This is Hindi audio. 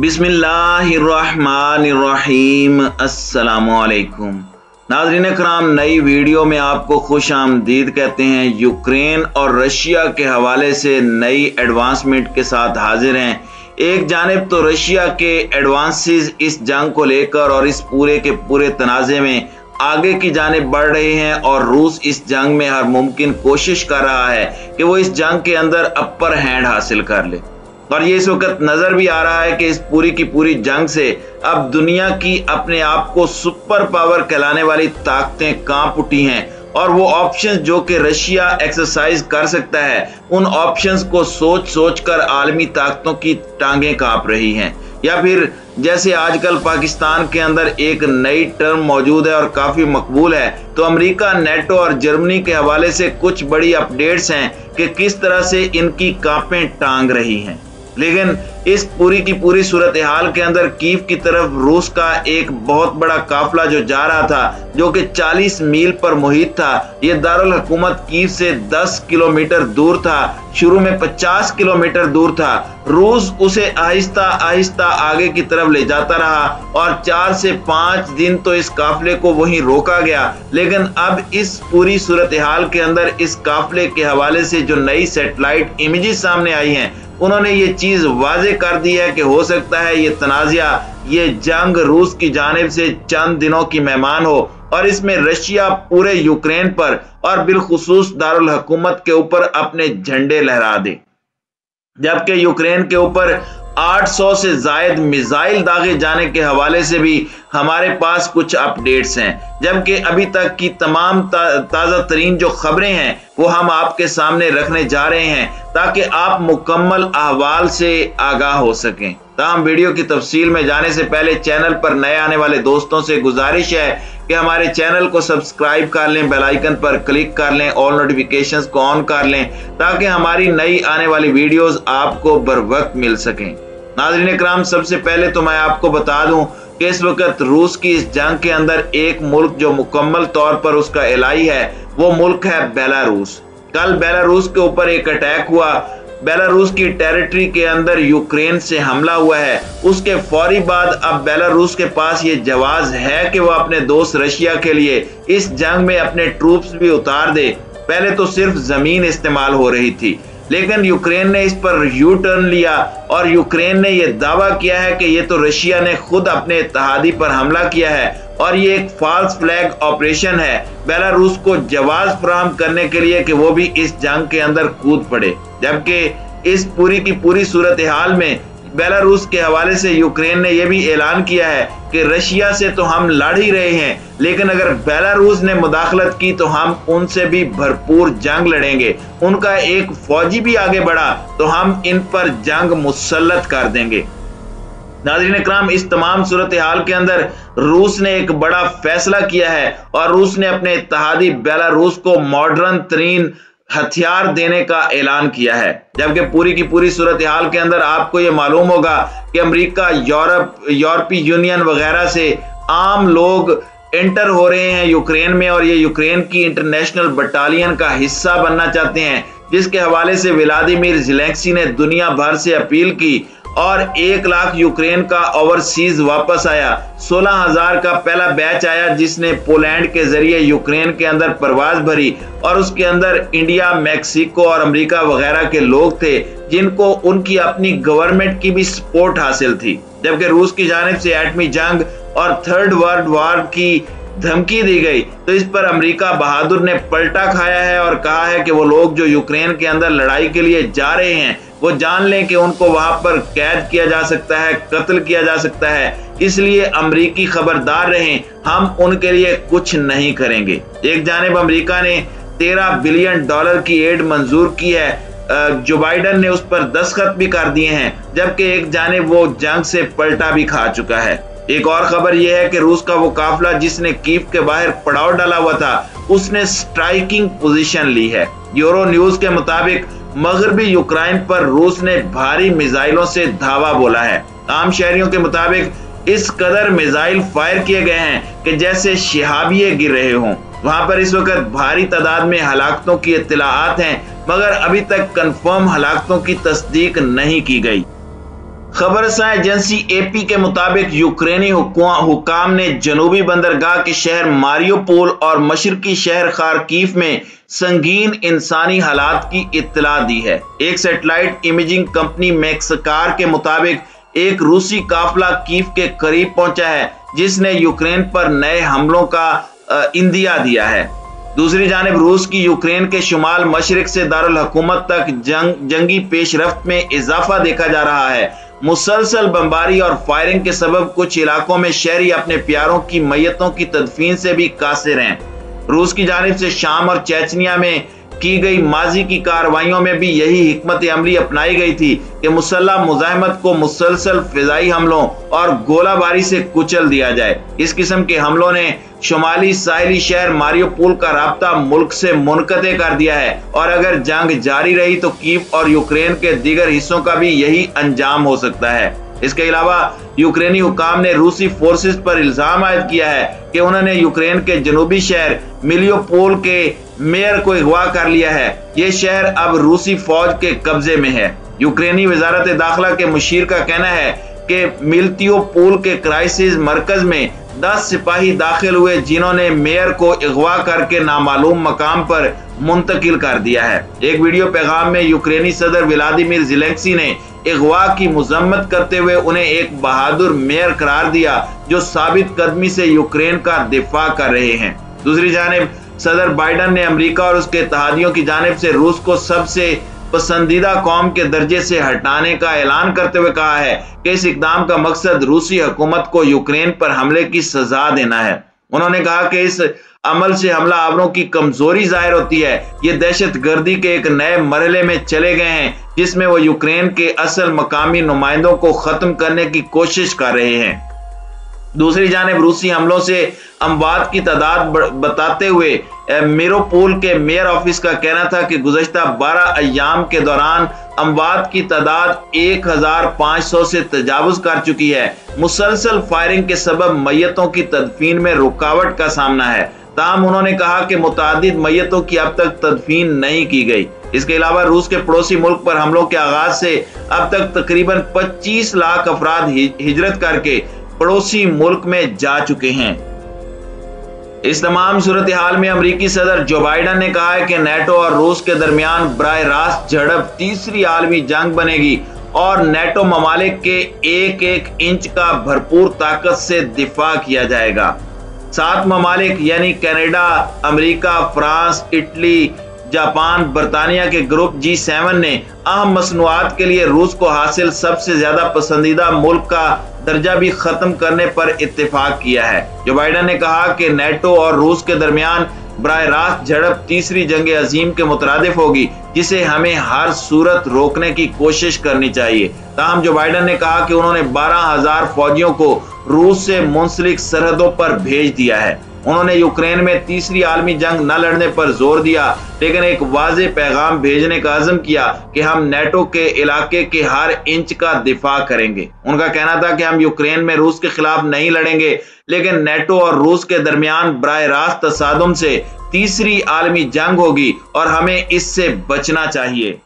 बिस्मिल्लाहिर्रहमानिर्रहीम। अस्सलामुअलैकुम। नाजरीन कराम नई वीडियो में आपको खुश आमदीद कहते हैं, यूक्रेन और रशिया के हवाले से नई एडवांसमेंट के साथ हाजिर हैं। एक जानब तो रशिया के एडवांसेस इस जंग को लेकर और इस पूरे के पूरे तनाज़े में आगे की जानब बढ़ रहे हैं और रूस इस जंग में हर मुमकिन कोशिश कर रहा है कि वो इस जंग के अंदर अपर हैंड हासिल कर ले। और ये इस वक्त नज़र भी आ रहा है कि इस पूरी की पूरी जंग से अब दुनिया की अपने आप को सुपर पावर कहलाने वाली ताकतें काँप उठी हैं और वो ऑप्शंस जो कि रशिया एक्सरसाइज कर सकता है, उन ऑप्शंस को सोच सोच कर आलमी ताकतों की टांगें काँप रही हैं। या फिर जैसे आजकल पाकिस्तान के अंदर एक नई टर्म मौजूद है और काफ़ी मकबूल है तो अमेरिका नेटो और जर्मनी के हवाले से कुछ बड़ी अपडेट्स हैं कि किस तरह से इनकी कांपें टांग रही हैं। लेकिन इस पूरी की पूरी सूरत हाल के अंदर कीव की तरफ़ रूस का एक बहुत बड़ा काफिला जो जा रहा था, जो कि 40 मील पर मुहित था, ये दारुल हुकूमत कीव से 10 किलोमीटर दूर था, शुरू में 50 किलोमीटर दूर था। रूस उसे आहिस्ता आहिस्ता आगे की तरफ़ ले जाता रहा और चार से पाँच दिन तो इस काफिले को वहीं रोका गया। लेकिन अब इस पूरी सूरत हाल के अंदर इस काफिले के हवाले से जो नई सेटेलाइट इमेजेस सामने आई हैं उन्होंने ये चीज़ वाजे कर दी है कि हो सकता है ये तनाज़ा ये जंग रूस की जानब से चंद दिनों की मेहमान हो और इसमें रशिया पूरे यूक्रेन पर और बिलखसूस दारकूमत के ऊपर अपने झंडे लहरा दे। जबकि यूक्रेन के ऊपर 800 से जायद मिसाइल दागे जाने के हवाले से भी हमारे पास कुछ अपडेट्स हैं। जबकि अभी तक की तमाम ता, ताज़ा तरीन जो खबरें हैं वो हम आपके सामने रखने जा रहे हैं ताकि आप मुकम्मल अहवाल से आगाह हो सकें। तमाम वीडियो की तफसील में जाने से पहले चैनल पर नए आने वाले दोस्तों से गुजारिश है कि हमारे चैनल को सब्सक्राइब कर लें बेल आइकन पर क्लिक कर लें ऑल नोटिफिकेशंस को ऑन कर लें ताकि हमारी नई आने वाली वीडियोस आपको बर वक्त मिल सकें। नाजरीन कराम सबसे पहले तो मैं आपको बता दूँ कि इस वक्त रूस की इस जंग के अंदर एक मुल्क जो मुकम्मल तौर पर उसका इलाई है, वो मुल्क है बेलारूस। कल बेलारूस के ऊपर एक अटैक हुआ। बेलारूस की टेरिटरी के अंदर यूक्रेन से हमला हुआ है। उसके फौरी बाद अब बेलारूस के पास ये जवाब है कि वो अपने दोस्त रशिया के लिए इस जंग में अपने ट्रूप्स भी उतार दे। पहले तो सिर्फ़ ज़मीन इस्तेमाल हो रही थी। लेकिन यूक्रेन ने इस पर यू टर्न लिया और यूक्रेन ने यह दावा किया है कि ये तो रशिया ने खुद अपने इतिहादी पर हमला किया है और ये एक फॉल्स फ्लैग ऑपरेशन है। बेलारूस को जवाब फ्राहम करने के लिए कि वो भी इस जंग के अंदर कूद पड़े, जबकि इस पूरी की पूरी सूरत हाल में बेलारूस के हवाले से यूक्रेन ने यह भी ऐलान किया है कि रशिया से तो हम लड़ ही रहे हैं, लेकिन अगर बेलारूस ने मुदाखलत की तो हम उनसे भी भरपूर जंग लड़ेंगे। उनका एक फौजी भी आगे बढ़ा तो हम इन पर जंग मुसलत कर देंगे। नाजरीन कराम इस तमाम सूरत हाल के अंदर रूस ने एक बड़ा फैसला किया है और रूस ने अपने इतिहादी बेलारूस को मॉडर्न तरीन हथियार देने का ऐलान किया है। जबकि पूरी की पूरी सूरत हाल के अंदर आपको ये मालूम होगा कि अमेरिका, यूरोप यूरोपीय यूनियन वगैरह से आम लोग एंटर हो रहे हैं यूक्रेन में और ये यूक्रेन की इंटरनेशनल बटालियन का हिस्सा बनना चाहते हैं, जिसके हवाले से व्लादिमीर जिलेक्सी ने दुनिया भर से अपील की और एक लाख यूक्रेन का ओवरसीज वापस आया। सोलह हज़ार का पहला बैच आया, जिसने पोलैंड के ज़रिए यूक्रेन के अंदर प्रवास भरी और उसके अंदर इंडिया, मैक्सिको और अमेरिका वगैरह के लोग थे, जिनको उनकी अपनी गवर्नमेंट की भी सपोर्ट हासिल थी। जबकि रूस की जानब से एटमी जंग और थर्ड वर्ल्ड वार की धमकी दी गई। तो इस पर अमेरिका बहादुर ने पलटा खाया है और कहा है कि वो लोग जो यूक्रेन के अंदर लड़ाई के लिए जा रहे हैं, वो जान लें कि उनको वहाँ पर कैद किया जा सकता है, कत्ल किया जा सकता है। इसलिए अमरीकी खबरदार रहें, हम उनके लिए कुछ नहीं करेंगे। एक जानब अमरीका ने तेरह बिलियन डॉलर की एड मंजूर की है। जो बाइडन ने उस पर दस्खत भी कर दिए हैं, जबकि एक जानब वो जंग से पलटा भी खा चुका है। एक और खबर यह है कि रूस का वो काफिला जिसने कीव के बाहर पड़ाव डाला हुआ था, उसने स्ट्राइकिंग पोजीशन ली है। यूरो न्यूज़ के मुताबिक, मगरबी यूक्रेन पर रूस ने भारी मिसाइलों से धावा बोला है। आम शहरियों के मुताबिक, इस कदर मिसाइल फायर किए गए हैं कि जैसे शिहाबिये गिर रहे हों। वहाँ पर इस वक्त भारी तादाद में हलाकतों की इतलात हैं, मगर अभी तक कंफर्म हलाकतों की तस्दीक नहीं की गई। खबर एजेंसी एपी के मुताबिक यूक्रेनी हुकाम ने जनूबी बंदरगाह के शहर मारियोपोल और मशरकी शहर खारकीफ में संगीन इंसानी हालात की इतला दी है। एक सेटेलाइट इमेजिंग कंपनी मैक्सकार के मुताबिक एक रूसी काफिला कीफ के करीब पहुँचा है, जिसने यूक्रेन पर नए हमलों का इंदिया दिया है। दूसरी जानब रूस की यूक्रेन के शुमाल मशरक से दारुल हुकूमत तक जंग जंगी पेशरफ में इजाफा देखा जा रहा है। मुसलसल बमबारी और फायरिंग के सबब कुछ इलाकों में शहरी अपने प्यारों की मैयतों की तदफीन से भी कासिर हैं। रूस की जानब से शाम और चैचनिया में की गई माजी की कार्रवाइयों में भी यही हिकमत अमली अपनाई गई थी कि मुसल्ह मुजाहमत को मुसलसल फिजाई हमलों और गोलाबारी से कुचल दिया जाए। इस किस्म के हमलों ने शुमाली साहली शहर मारियोपोल का रबता मुल्क से मुनकत कर दिया है और अगर जंग जारी रही तो कीव और यूक्रेन के दीगर हिस्सों का भी यही अंजाम हो सकता है। इसके अलावा यूक्रेनी हुकाम ने रूसी फोर्सेस पर इल्ज़ाम आयद किया है कि उन्होंने यूक्रेन के जनूबी शहर मिलियोपोल के मेयर को अगवा कर लिया है। ये शहर अब रूसी फौज के कब्जे में है। यूक्रेनी वजारत दाखिला के मुशीर का कहना है कि मिल्तियोपोल के क्राइसिस मरकज में दस सिपाही दाखिल हुए, जिन्होंने मेयर को अगवा करके नामालूम मकाम पर मुंतकिल कर दिया है। एक वीडियो पैगाम में यूक्रेनी सदर व्लादिमिर जिलेक्सी ने अगवा की मजम्मत करते हुए उन्हें एक बहादुर मेयर करार दिया, जो साबित कदमी से यूक्रेन का दिफा कर रहे हैं। दूसरी जानब, सदर बाइडन ने अमेरिका और उसके इतिहादियों की जानब से रूस को सबसे पसंदीदा कौम के दर्जे से हटाने का ऐलान करते हुए कहा है कि इस इकदाम का मकसद रूसी हुकूमत को यूक्रेन पर हमले की सजा देना है। उन्होंने कहा कि इस अमल से हमला आवरों की कमज़ोरी ज़ाहिर होती है। ये दहशत गर्दी के एक नए मरहले में चले गए हैं जिसमें वो यूक्रेन के असल मकामी नुमाइंदों को खत्म करने की कोशिश कर रहे हैं। दूसरी जानब रूसी हमलों से अमवात की तादाद बताते हुए मेरोपोल के मेयर ऑफ़िस का कहना था कि गुजशत 12 अयाम के दौरान अमवात की तादाद 1500 से तजावज कर चुकी है। मुसलसल फायरिंग के सबब मैयतों की तदफीन में रुकावट का सामना है। ताम उन्होंने कहा कि मुताद मैतों की अब तक तदफीन नहीं की गई। इसके अलावा रूस के पड़ोसी मुल्क पर हमलों के आगाज़ से अब तक तकरीबन 25 लाख अफराद हिजरत करके पड़ोसी मुल्क में जा चुके हैं। इस तमाम सूरत हाल में अमरीकी सदर जो बाइडन ने कहा है कि नेटो और रूस के दरमियान बर रास्त झड़प तीसरी आलमी जंग बनेगी और नेटो ममालिक के एक एक इंच का भरपूर ताकत से दिफा किया जाएगा। सात ममालिक यानी Canada, America France Italy Japan बरतानिया के ग्रुप जी सेवन ने अहम मसनुआत के लिए रूस को हासिल सबसे ज़्यादा पसंदीदा मुल्क का दर्जा भी खत्म करने पर इतफाक किया है। जो बाइडन ने कहा कि नेटो और रूस के दरमियान बर रास्त झड़प तीसरी जंग अजीम के मुतरद होगी, जिसे हमें हर सूरत रोकने की कोशिश करनी चाहिए। ताहम जो बाइडन ने कहा कि उन्होंने बारह हज़ार फौजियों को रूस से मुंसलिक सरहदों पर भेज दिया है। उन्होंने यूक्रेन में तीसरी आलमी जंग न लड़ने पर ज़ोर दिया, लेकिन एक वाज पैगाम भेजने का आज़म किया कि हम नेटो के इलाके के हर इंच का दिफा करेंगे। उनका कहना था कि हम यूक्रेन में रूस के खिलाफ नहीं लड़ेंगे, लेकिन नेटो और रूस के दरमियान बर रास्त तसादम से तीसरी आलमी जंग होगी और हमें इससे बचना चाहिए।